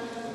Amen.